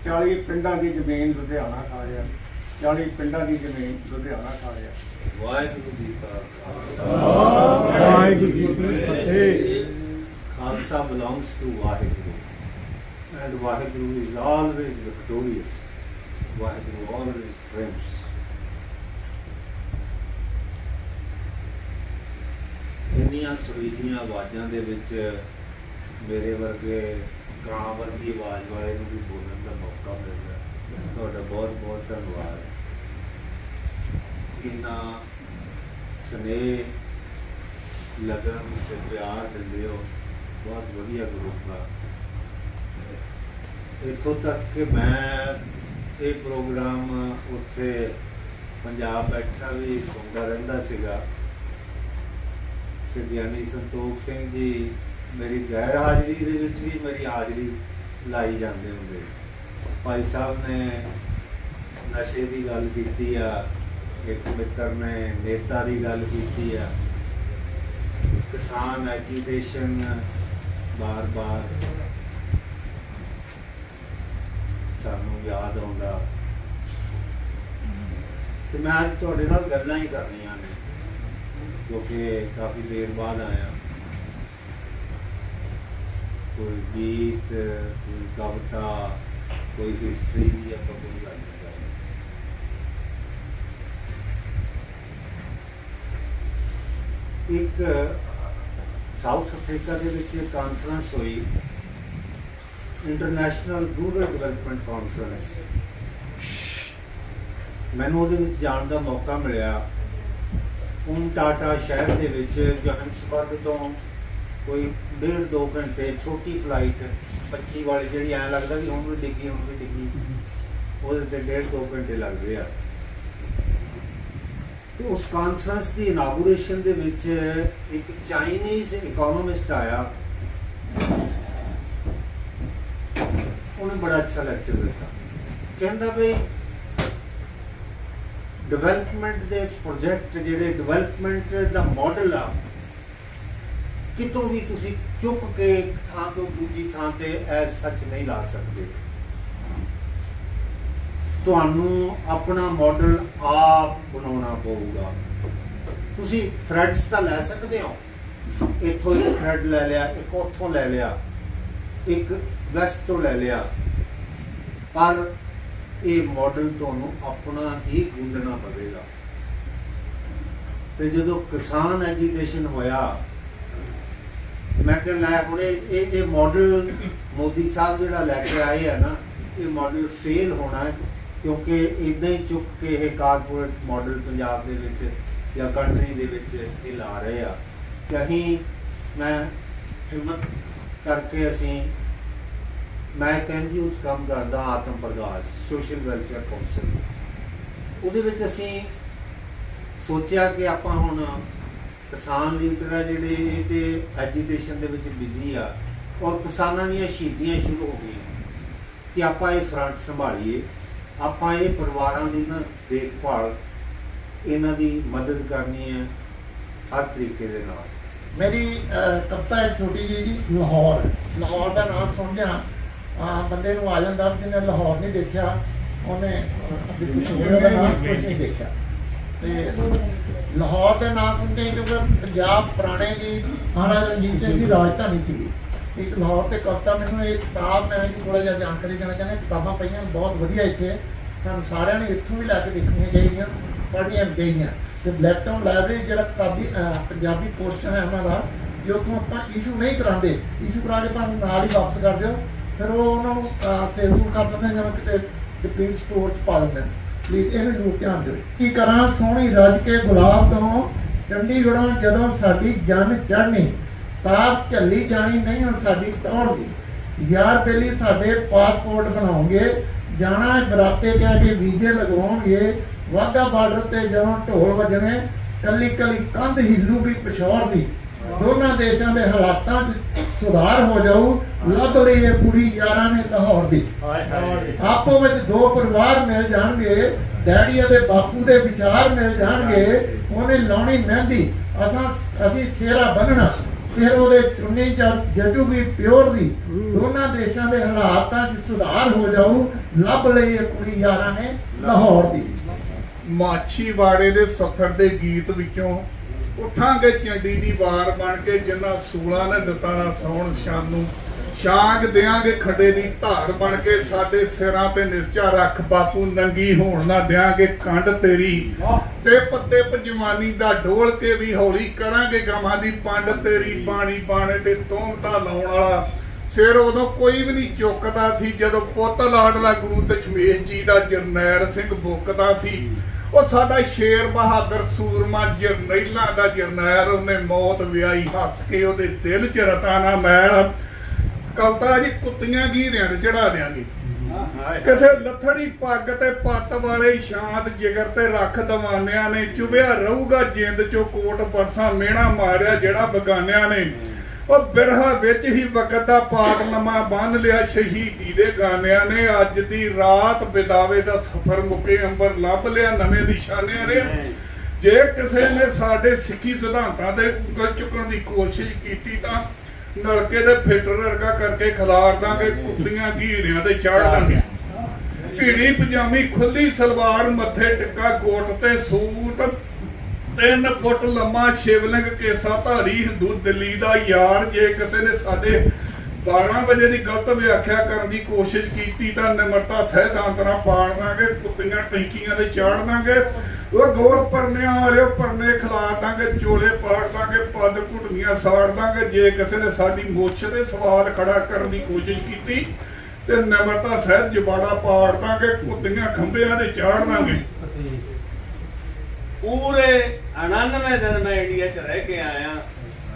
40 ਪਿੰਡਾਂ ਦੀ ਜ਼ਮੀਨ ਲੁਧਿਆਣਾ ਖਾ ਗਿਆ 40 ਪਿੰਡਾਂ ਦੀ ਜ਼ਮੀਨ ਲੁਧਿਆਣਾ ਖਾ ਗਿਆ ਵਾਹਿਗੁਰੂ ਜੀ ਕਾ ਵਾਹਿਗੁਰੂ ਜੀ ਕੀ Fateh. Khalsa belongs to Waheguru. And Waheguru is always victorious Waheguru always triumphs ਇੰਨੀਆਂ ਸੁਰੀਲੀਆਂ ਆਵਾਜ਼ਾਂ ਦੇ ਵਿੱਚ ਮੇਰੇ ਵਰਗੇ ਗਾਂ ਵਰਗੀ ਆਵਾਜ਼ ਵਾਲੇ ਨੂੰ ਵੀ ਬੋਲਣ ਦਾ ਮੌਕਾ ਮਿਲਦਾ ਤੁਹਾਡਾ ਬਹੁਤ ਬਹੁਤ ਧੰਨਵਾਦ। ਇਹਨਾਂ ਸਨੇਹ, ਲਗਨ ਤੇ ਪਿਆਰ ਦਿੰਦੇ ਹੋ। ਬਹੁਤ ਵਧੀਆ ਗਰੁੱਪ ਆ। ਇੱਥੋਂ ਤੱਕ ਕਿ ਮੈਂ ਇਹ ਪ੍ਰੋਗਰਾਮ ਉੱਥੇ ਪੰਜਾਬ ਬੈਠਾ ਵੀ ਸੁਣਦਾ ਰਹਿੰਦਾ ਸੀਗਾ। ਤੇ ਗਿਆਨੀ ਸੰਤੋਖ ਸਿੰਘ ਜੀ ਮੇਰੀ ਗੈਰ ਹਾਜ਼ਰੀ ਦੇ ਵਿੱਚ ਵੀ ਮੇਰੀ ਹਾਜ਼ਰੀ ਲਾਈ ਜਾਂਦੇ ਹੁੰਦੇ ਸੀ। ਭਾਈ ਸਾਹਿਬ ਨੇ ਨਸ਼ੇ ਦੀ ਗੱਲ ਕੀਤੀ ਆ, ਇੱਕ ਮਿੱਤਰ ਨੇ ਨੇਤਾ ਦੀ ਗੱਲ ਕੀਤੀ ਆ। ਕਿਸਾਨ ਐਜੂਕੇਸ਼ਨ ਬਾਰ-ਬਾਰ ਸਾਨੂੰ ਯਾਦ ਆਉਂਦਾ। ਤੇ ਮੈਂ ਅੱਜ ਤੁਹਾਡੇ ਨਾਲ ਗੱਲਾਂ ਹੀ ਕਰਨੀਆਂ ਕਿਉਂਕਿ ਕਾਫੀ ਦੇਰ ਬਾਅਦ ਆਇਆ। ਕੋਈ ਗੀਤ, ਕੋਈ ਕਵਿਤਾ, ਕੋਈ ਹਿਸਟਰੀ ਦੀ ਆਪਾਂ ਕੋਈ ਗੱਲ ਨਹੀਂ ਕਰ ਇੱਕ ਸਾਊਥ ਅਫਰੀਕਾ ਦੇ ਵਿੱਚ ਇੱਕ ਕਾਨਫਰੰਸ ਹੋਈ। ਇੰਟਰਨੈਸ਼ਨਲ ਰੂਰਲ ਡਿਵੈਲਪਮੈਂਟ ਕਾਨਫਰੰਸ ਮੈਨੂੰ ਉਹਦੇ ਵਿੱਚ ਜਾਣ ਦਾ ਮੌਕਾ ਮਿਲਿਆ। ਹੁਣ ਟਾਟਾ ਸ਼ਹਿਰ ਦੇ ਵਿੱਚ ਜੋਹਾਨਸਬਰਗ ਤੋਂ ਕੋਈ ਡੇਢ ਦੋ ਘੰਟੇ ਛੋਟੀ ਫਲਾਈਟ 25 ਵਾਲੀ ਜਿਹੜੀ ਐਂ ਲੱਗਦਾ ਵੀ ਹੁਣ ਵੀ ਡਿੱਗੀ, ਹੁਣ ਵੀ ਡਿੱਗੀ, ਉਹਦੇ ਤੇ ਡੇਢ ਦੋ ਘੰਟੇ ਲੱਗਦੇ ਆ। ਤੇ ਉਸ ਕਾਨਫਰੰਸ ਦੀ ਇਨਾਗੂਰੇਸ਼ਨ ਦੇ ਵਿੱਚ ਇੱਕ ਚਾਈਨੀਜ਼ ਇਕਨੋਮਿਸਟ ਆਇਆ। ਉਹਨੇ ਬੜਾ ਅੱਛਾ ਲੈਕਚਰ ਦਿੱਤਾ। ਕਹਿੰਦਾ ਵੀ ਡਿਵੈਲਪਮੈਂਟ ਦੇ ਪ੍ਰੋਜੈਕਟ ਜਿਹੜੇ ਡਿਵੈਲਪਮੈਂਟ ਦਾ ਮਾਡਲ ਆ, ਕਿਤੋਂ ਵੀ ਤੁਸੀਂ ਚੁੱਕ ਕੇ ਇੱਕ ਥਾਂ ਤੋਂ ਦੂਜੀ ਥਾਂ ਤੇ ਐ ਸੱਚ ਨਹੀਂ ਲਾ ਸਕਦੇ। ਤੁਹਾਨੂੰ ਆਪਣਾ ਮਾਡਲ ਆਪ ਬਣਾਉਣਾ ਪਊਗਾ। ਤੁਸੀਂ ਥ੍ਰੈਡਸ ਤਾਂ ਲੈ ਸਕਦੇ ਹੋ। ਇੱਥੋਂ ਇੱਕ ਥ੍ਰੈਡ ਲੈ ਲਿਆ, ਇੱਕ ਉੱਥੋਂ ਲੈ ਲਿਆ, ਇੱਕ ਵੈਸਟ ਤੋਂ ਲੈ ਲਿਆ। ਪਰ ਇਹ ਮਾਡਲ ਤੁਹਾਨੂੰ ਆਪਣਾ ਹੀ ਗੁੰਦਣਾ ਪਵੇਗਾ। ਤੇ ਜਦੋਂ ਕਿਸਾਨ ਐਜੂਕੇਸ਼ਨ ਹੋਇਆ, ਮੈਂ ਕਹਿੰਦਾ ਲੈ ਹੁਣ ਇਹ, ਇਹ- ਮਾਡਲ ਮੋਦੀ ਸਾਹਿਬ ਜਿਹੜਾ ਲੈ ਕੇ ਆਏ ਆ ਨਾ, ਇਹ ਮਾਡਲ ਫੇਲ ਹੋਣਾ ਕਿਉਂਕਿ ਇਦਾਂ ਹੀ ਚੁੱਕ ਕੇ ਇਹ ਕਾਰਪੋਰੇਟ ਮਾਡਲ ਪੰਜਾਬ ਦੇ ਵਿੱਚ ਜਾਂ ਕੰਟਰੀ ਦੇ ਵਿੱਚ ਇਹ ਲਾ ਰਹੇ ਆ। ਕਿ ਅਸੀਂ, ਮੈਂ ਹਿੰਮਤ ਕਰਕੇ ਅਸੀਂ ਮੈਂ ਇੱਕ ਐਨਜੀਓ ਚ ਕੰਮ ਕਰਦਾ ਆਤਮ ਪ੍ਰਕਾਸ਼ ਸੋਸ਼ਲ ਵੈਲਫੇਅਰ ਕੌਂਸਲ ਉਹਦੇ ਵਿੱਚ ਅਸੀਂ ਸੋਚਿਆ ਕਿ ਆਪਾਂ ਹੁਣ ਕਿਸਾਨ ਲੀਡਰ ਆ ਜਿਹੜੇ ਇਹ ਤੇ ਐਜੂਕੇਸ਼ਨ ਦੇ ਵਿੱਚ ਬਿਜ਼ੀ ਆ, ਔਰ ਕਿਸਾਨਾਂ ਦੀਆਂ ਸ਼ਹੀਦੀਆਂ ਸ਼ੁਰੂ ਹੋ ਗਈਆਂ। ਕਿ ਆਪਾਂ ਇਹ ਫਰੰਟ ਸੰਭਾਲੀਏ, ਆਪਾਂ ਇਹ ਪਰਿਵਾਰਾਂ ਦੀ ਨਾ ਦੇਖਭਾਲ ਇਹਨਾਂ ਦੀ ਮਦਦ ਕਰਨੀ ਹੈ ਹਰ ਤਰੀਕੇ ਦੇ ਨਾਲ। ਮੇਰੀ ਕਵਿਤਾ ਹੈ ਛੋਟੀ ਜਿਹੀ ਜੀ, ਲਾਹੌਰ। ਲਾਹੌਰ ਦਾ ਨਾਮ ਸੁਣਦਿਆਂ ਆ ਬੰਦੇ ਨੂੰ ਆ ਜਾਂਦਾ ਜਿਹਨੇ ਲਾਹੌਰ ਨਹੀਂ ਦੇਖਿਆ ਉਹਨੇ ਅੱਗੇ ਪਿੱਛੇ ਦਾ ਨਾਮ ਕੁਝ ਨਹੀਂ ਦੇਖਿਆ। ਤੇ ਲਾਹੌਰ ਦਾ ਨਾਮ ਸੁਣਦੇ ਕਿਉਂਕਿ ਪੰਜਾਬ ਪੁਰਾਣੇ ਦੀ ਮਹਾਰਾਜਾ ਰਣਜੀਤ ਸਿੰਘ ਦੀ ਰਾਜਧਾਨੀ ਸੀਗੀ। ਇੱਕ ਲਾਹੌਰ ਤੇ ਕਵਿਤਾ ਮੈਨੂੰ ਇਹ ਕਿਤਾਬ ਮੈਂ ਥੋੜਾ ਜਿਹਾ ਜਾਣਕਾਰੀ ਦੇਣਾ ਚਾਹੁੰਦਾ ਕਿਤਾਬਾਂ ਪਈਆਂ ਬਹੁਤ ਵਧੀਆ ਇੱਥੇ। ਸਾਨੂੰ ਸਾਰਿਆਂ ਨੂੰ ਇੱਥੋਂ ਵੀ ਲੈ ਕੇ ਦੇਖਣੀਆਂ ਚਾਹੀਦੀਆਂ ਪੜ੍ਹਨੀਆਂ ਚਾਹੀਦੀਆਂ। ਤੇ ਬਲੈਕ ਟਾਊਨ ਲਾਇਬ੍ਰੇਰੀ ਜਿਹੜਾ ਕਿਤਾਬੀ ਪੰਜਾਬੀ ਪੋਰਸ਼ਨ ਹੈ ਉਹਨਾਂ ਦਾ ਜੇ ਉੱਥੋਂ ਆਪਾਂ ਇਸ਼ੂ ਨਹੀਂ ਕਰਾਉਂਦੇ ਇਸ਼ੂ ਕਰਾ ਕੇ ਭਾਵੇਂ ਨਾਲ ਹੀ ਵਾਪਸ ਕਰ ਦਿਓ। ਫਿਰ ਉਹ ਉਹਨਾਂ ਨੂੰ ਸੇਲ ਕਰ ਦਿੰਦੇ ਨੇ ਕਿਤੇ ਡਿਪਲੀਟ ਸਟੋਰ 'ਚ ਪਾ ਦਿੰਦੇ ਪਲੀਜ਼ ਇਹਨੂੰ ਜ਼ਰੂਰ ਧਿਆਨ ਦਿਓ। ਕੀ ਕਰਾਂ? ਸੋਹਣੀ ਰੱਜ ਕੇ ਗੁਲਾਬ ਤੋਂ ਚੰਡੀਗੜ੍ਹੋਂ ਜਦੋਂ ਸਾਡੀ ਜਨ ਚੜ੍ਹਨੀ ਤਾਪ ਝੱਲੀ ਜਾਣੀ ਨਹੀਂ ਹੁਣ ਸਾਡੀ ਟੌਣ ਦੀ ਯਾਰ ਪਹਿਲੀ ਸਾਡੇ ਪਾਸਪੋਰਟ ਬਣਾਉਂਗੇ ਜਾਣਾ ਹੈ ਬਰਾਤੇ ਕਹਿ ਕੇ ਵੀਜ਼ੇ ਲਗਵਾਉਣਗੇ, ਵਾਹਗਾ ਬਾਰਡਰ ਤੇ ਜਦੋਂ ਢੋਲ ਵੱਜਣੇ ਕੱਲੀ ਕੱਲੀ ਕੰਧ ਹਿੱਲੂਗੀ ਪਿਸ਼ੌਰ ਦੀ। ਦੋਨਾਂ ਦੇਸ਼ਾਂ ਦੇ ਹਾਲਾਤਾਂ 'ਚ ਸੁਧਾਰ ਹੋ ਜਾਊ ਲੱਭ ਲਈ ਇਹ ਕੁੜੀ ਯਾਰਾਂ ਨੇ ਲਾਹੌਰ ਦੀ। ਆਪੋ ਵਿੱਚ ਦੋ ਪਰਿਵਾਰ ਮਿਲ ਜਾਣਗੇ ਡੈਡੀ ਅਤੇ ਬਾਪੂ ਦੇ ਵਿਚਾਰ ਮਿਲ ਜਾਣਗੇ ਉਹਨੇ ਲਾਉਣੀ ਮਹਿੰਦੀ। ਅਸਾਂ ਅਸੀਂ ਸਿਹਰਾ ਬੰਨਣਾ ਫਿਰ ਉਹਦੇ ਚੁੰਨੀ ਚ ਜੱਜੂਗੀ ਪਿਓਰ ਦੀ। ਦੋਨਾਂ ਦੇਸ਼ਾਂ ਦੇ ਹਾਲਾਤਾਂ 'ਚ ਸੁਧਾਰ ਹੋ ਜਾਊ ਲੱਭ ਲਈ ਇਹ ਕੁੜੀ ਯਾਰਾਂ ਨੇ ਲਾਹੌਰ ਦੀ। ਮਾਛੀਵਾੜੇ ਦੇ ਸੱਥਰ ਦੇ ਗੀਤ ਵਿੱਚੋਂ ਉਠਾਂਗੇ ਚੰਡੀ ਦੀ ਵਾਰ ਬਣ ਕੇ, ਜਿੰਨਾ ਸੂਲਾਂ ਨੇ ਦਿੱਤਾ ਨਾ ਸੌਣ ਸ਼ਾਨ ਨੂੰ। ਸ਼ਾਂਗ ਦਿਆਂਗੇ ਖੱਡੇ ਦੀ ਧਾਰ ਬਣ ਕੇ, ਸਾਡੇ ਸਿਰਾਂ ਤੇ ਨਿਸ਼ਚਾ ਰੱਖ, ਬਾਪੂ ਨੰਗੀ ਹੋਣ ਨਾ ਦਿਆਂਗੇ ਕੰਡ ਤੇਰੀ। ਤੇ ਪੱਤੇ ਪੰਜਵਾਨੀ ਦਾ ਢੋਲ ਕੇ ਵੀ ਹੌਲੀ ਕਰਾਂਗੇ ਗਾਵਾਂ ਦੀ ਪੰਡ ਤੇਰੀ ਬਾਣੀ ਬਾਣੇ ਤੇ ਤੋਮਤਾ ਲਾਉਣ ਵਾਲਾ। ਸਿਰ ਉਦੋਂ ਕੋਈ ਵੀ ਨਹੀਂ ਚੁੱਕਦਾ ਸੀ, ਜਦੋਂ ਪੁੱਤ ਲਾਡਲਾ ਗੁਰੂ ਦਸ਼ਮੇਸ਼ ਜੀ ਦਾ ਜਰਨੈਲ ਸਿੰਘ ਬੁੱਕਦਾ ਸੀ। ਉਹ ਸਾਡਾ ਸ਼ੇਰ ਬਹਾਦਰ ਸੂਰਮਾ ਜਰਨੈਲਾਂ ਦਾ ਜਰਨੈਲ ਉਹਨੇ ਮੌਤ ਵਿਆਈ ਹੱਸ ਕੇ ਉਹਦੇ ਦਿਲ 'ਚ ਰਤਾ ਨਾ ਮੈਲ। ਕਵਤਾ ਜੀ ਕੁੱਤੀਆਂ ਗੀਰਿਆਂ ਤੇ ਚੜਾ ਦਿਆਂਗੇ। ਕਿਸੇ ਲੱਥੜੀ ਪੱਗ ਤੇ ਪੱਤ ਵਾਲੇ ਸ਼ਾਂਤ ਜਿਗਰ ਤੇ ਰੱਖ ਦਵਾਨਿਆਂ ਨੇ ਚੁਬਿਆ ਰਹੂਗਾ ਜਿੰਦ ਚੋਂ ਕੋਟ ਪਰਸਾ ਮਿਹਣਾ ਮਾਰਿਆ ਜਿਹੜਾ ਬਗਾਨਿਆਂ ਨੇ। ਉਹ ਬਿਰਹਾ ਵਿੱਚ ਹੀ ਵਕਤ ਦਾ ਪਾਟ ਨਮਾ ਬੰਨ ਲਿਆ ਸ਼ਹੀਦੀ ਦੇ ਗਾਨਿਆਂ ਨੇ। ਅੱਜ ਦੀ ਰਾਤ ਬਿਦਾਵੇ ਦਾ ਸਫ਼ਰ ਮੁੱਕੇ ਅੰਬਰ ਲੱਭ ਲਿਆ ਨਵੇਂ ਨਿਸ਼ਾਨਿਆਂ ਨੇ। ਜੇ ਕਿਸੇ ਨੇ ਸਾਡੇ ਸਿੱਖੀ ਸਿਧਾਂਤਾਂ ਦੇ ਉਂਗਲ ਚੁੱਕਣ ਦੀ ਕੋਸ਼ਿਸ਼ ਕੀਤੀ ਤਾਂ ਨਲਕੇ ਦੇ ਫਿਲਟਰ ਵਰਗਾ ਕਰਕੇ ਖਿਲਾਰ ਦਾਂਗੇ ਕੁੱਤੀਆਂ ਘੀਰਿਆਂ ਤੇ ਚਾੜ ਦਾਂਗੇ। ਭੀੜੀ ਪਜਾਮੀ ਖੁੱਲੀ ਸਲਵਾਰ ਮੱਥੇ ਟਿੱਕਾ ਕੋਟ ਤੇ ਸੂਟ ਤਿੰਨ ਫੁੱਟ ਲੰਮਾ ਸ਼ਿਵਲਿੰਗ ਕੇਸਾ ਧਾਰੀ ਹਿੰਦੂ ਦਿੱਲੀ ਦਾ ਯਾਰ। ਜੇ ਕਿਸੇ ਨੇ ਸਾਡੇ 12 ਵਜੇ ਦੀ ਗਲਤ ਵਿਆਖਿਆ ਕਰਨ ਦੀ ਕੋਸ਼ਿਸ਼ ਕੀਤੀ ਤਾਂ ਨਿਮਰਤਾ ਸਹਿਦਾਂਤਰਾ ਪਾੜ ਦਾਂਗੇ, ਕੁੱਤੀਆਂ ਟੈਂਕੀਆਂ ਤੇ ਚਾੜ ਦਾਂਗੇ। ਉਹ ਗੋਲ ਪਰਨਿਆਂ ਵਾਲੇ ਪਰਨੇ ਖਿਲਾ ਦਾਂਗੇ, ਚੋਲੇ ਪਾੜ ਦਾਂਗੇ ਪੱਦ ਘੁੱਟੀਆਂ ਸਾੜ ਦਾਂਗੇ। ਜੇ ਕਿਸੇ ਨੇ ਸਾਡੀ ਮੋਛ ਤੇ ਸਵਾਲ ਖੜਾ ਕਰਨ ਦੀ ਕੋਸ਼ਿਸ਼ ਕੀਤੀ ਤੇ ਨਿਮਰਤਾ, ਸਹਿਜ ਜਬਾੜਾ ਪਾੜ ਦਾਂਗੇ, ਕੁੱਤੀਆਂ ਖੰਭਿਆਂ ਤੇ ਚਾੜ ਦਾਂਗੇ। ਪੂਰੇ 99 ਦਿਨ ਮੈਂ ਇੰਡੀਆ 'ਚ ਰਹਿ ਕੇ ਆਇਆ।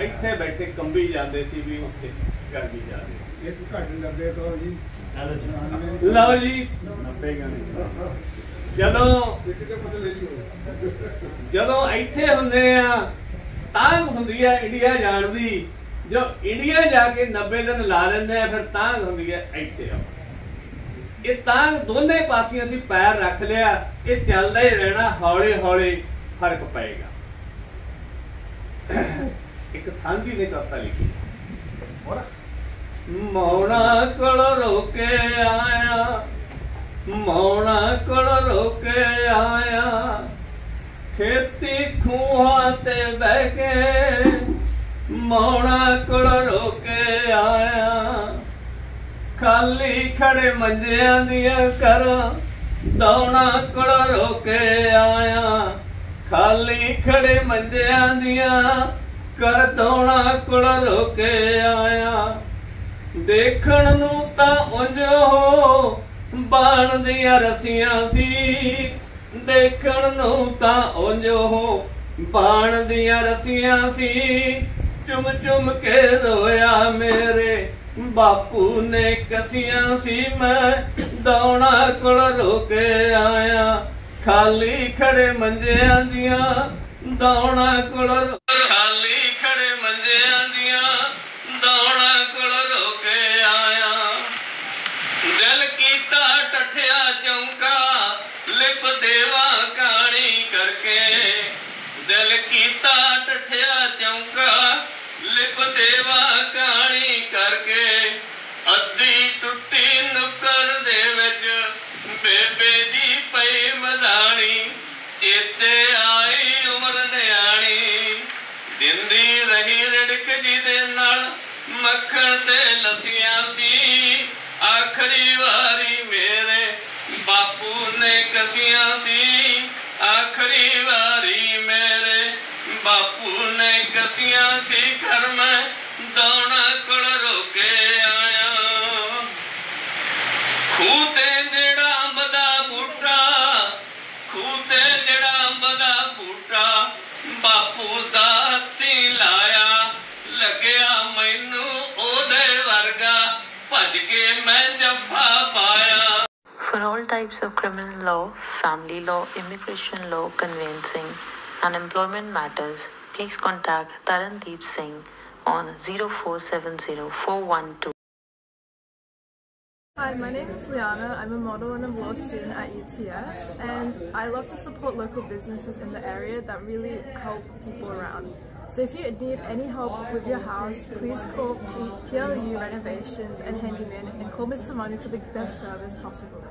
ਇੱਥੇ ਬੈਠੇ ਕੰਬੀ ਜਾਂਦੇ ਸੀ ਵੀ ਉੱਥੇ ਗਰਮੀ ਜਾਂਦੀ ਇੱਕ ਘੱਟ ਲੱਗੇ ਤੋਂ ਜੀ। ਲਓ ਜੀ। 90 ਗਾਣੇ। ਜਦੋਂ ਇੱਕ ਤੇ ਪਤਾ ਲੈ ਲਈ ਜਦੋਂ ਇੱਥੇ ਹੁੰਦੇ ਆ ਤਾਂ ਹੁੰਦੀ ਆ ਇੰਡੀਆ ਜਾਣ ਦੀ। ਜੋ ਇੰਡੀਆ ਜਾ ਕੇ 90 ਦਿਨ ਲਾ ਲੈਂਦੇ ਆ ਫਿਰ ਤਾਂ ਹੁੰਦੀ ਆ ਇੱਥੇ ਆ ਇਹ ਤਾਂ ਦੋਨੇ ਪਾਸਿਆਂ ਅਸੀਂ ਪੈਰ ਰੱਖ ਲਿਆ। ਇਹ ਚੱਲਦਾ ਹੀ ਰਹਿਣਾ ਹੌਲੇ ਹੌਲੇ ਫ਼ਰਕ ਪਏਗਾ। ਇੱਕ ਥਾਂਗੀ ਨੇ ਕਵਿਤਾ ਲਿਖੀ। ਮੌਣਾ ਕੋਲ ਰੋਕੇ ਆਇਆ। ਮੌਣਾ ਕੋਲ ਰੋਕੇ ਆਇਆ। ਖੇਤੀ ਖੂਹਾਂ ਤੇ ਬਹਿ ਕੇ ਮੌਣਾ ਕੋਲ ਰੋਕੇ ਆਇਆ। ਖਾਲੀ ਖੜੇ ਮੰਜਿਆਂ ਦੀਆਂ ਕਰ ਦੌਣਾ ਕੋਲ ਰੋਕੇ ਆਇਆ। ਖਾਲੀ ਖੜੇ ਮੰਜਿਆਂ ਦੀਆਂ ਕਰ ਦੌਣਾ ਕੋਲ ਰੋਕੇ ਆਇਆ। ਦੇਖਣ ਨੂੰ ਤਾਂ ਉਂਝ ਹੋ, ਬਾਣ ਦੀਆਂ ਰਸੀਆਂ ਸੀ। ਦੇਖਣ ਨੂੰ ਤਾਂ ਉਂਝ ਹੋ, ਬਾਣ ਦੀਆਂ ਰਸੀਆਂ ਸੀ। ਚੁੰਮ ਚੁੰਮ ਕੇ ਰੋਇਆ ਮੇਰੇ ਬਾਪੂ ਨੇ ਕਸੀਆਂ ਸੀ। ਮੈਂ ਦੌਣਾ ਕੋਲ ਰੋਕੇ ਆਇਆ। ਖਾਲੀ ਖੜੇ ਮੰਜਿਆਂ ਦੀਆਂ ਦੌਣਾ ਕੋਲ ਖਾਲੀ ਖੜੇ ਮੰਜਿਆਂ ਦੀਆਂ ਦੌਣਾ ਕੋਲ ਰੋਕੇ ਆਇਆ। ਦਿਲ ਕੀਤਾ ਟੱਠਿਆ ਚੌਂਕਾ, ਲਿਪ ਦੇਵਾ ਕਾਣੀ ਕਰਕੇ। ਦਿਲ ਕੀਤਾ ਟੱਠਿਆ ਚੌਂਕਾ, ਲਿਪ ਦੇਵਾ ਕਾਣੀ ਕਰਕੇ ਅੱਧੀ ਟੁੱਟੀ ਨੁਕਰ ਦੇ ਵਿੱਚ ਬੇਬੇ ਦੀ ਪਈ ਮਦਾਣੀ ਚੇਤੇ ਆਈ ਉਮਰ ਨਿਆਣੀ ਦਿੰਦੀ ਰਹੀ ਰੜਕ ਜਿਹਦੇ ਨਾਲ ਮੱਖਣ ਤੇ ਸੀ ਆਖਰੀ ਵਾਰੀ ਮੇਰੇ ਬਾਪੂ ਨੇ ਕਸੀਆਂ ਸੀ। ਆਖਰੀ ਵਾਰੀ ਮੇਰੇ ਬਾਪੂ ਨੇ ਕਸੀਆਂ ਸੀ। ਘਰ ਮੈਂ ਦੌਣਾ all types of criminal law, family law, immigration law, conveyancing, and employment matters, please contact Tarandeep Singh on 0470 412. Hi, my name is Liana. I'm a model and a law student at UTS, and I love to support local businesses in the area that really help people around. So if you need any help with your house, please call P- PLU Renovations and Handyman and call Mr. Manu for the best service possible.